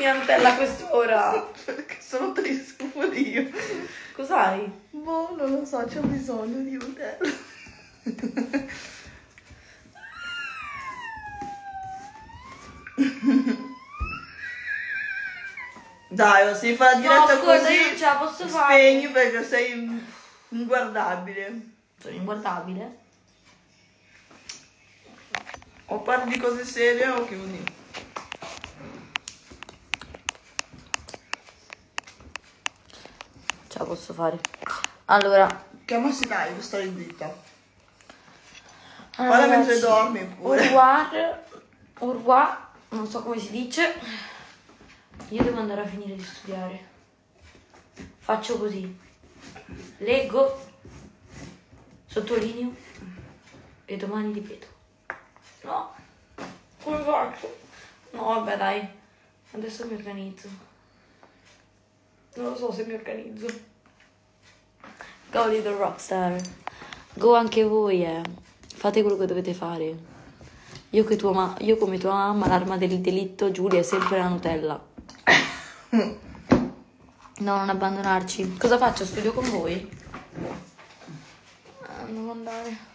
mia Nutella a quest'ora? Perché sono triste pure io. Cos'hai? Boh, non lo so, c'ho bisogno di Nutella. Dai, se fa la No, diretta scusa, così, io non ce la posso fare. spegni perché sei inguardabile. Sono inguardabile. O parli di cose serie o chiudi. La posso fare. Allora, Chiamassi dai, stai zitta. allora, Guarda mentre dormi pure. Au revoir, au revoir, non so come si dice. Io devo andare a finire di studiare. Faccio così. Leggo, sottolineo e domani ripeto. No, come faccio? No, vabbè, dai. Adesso mi organizzo. Non lo so se mi organizzo. Go little rockstar. Go anche voi, eh. Fate quello che dovete fare. Io, che tua ma- io come tua mamma, l'arma del delitto, Giulia, è sempre la Nutella. No, non abbandonarci. Cosa faccio? Studio con voi? Ah, devo andare.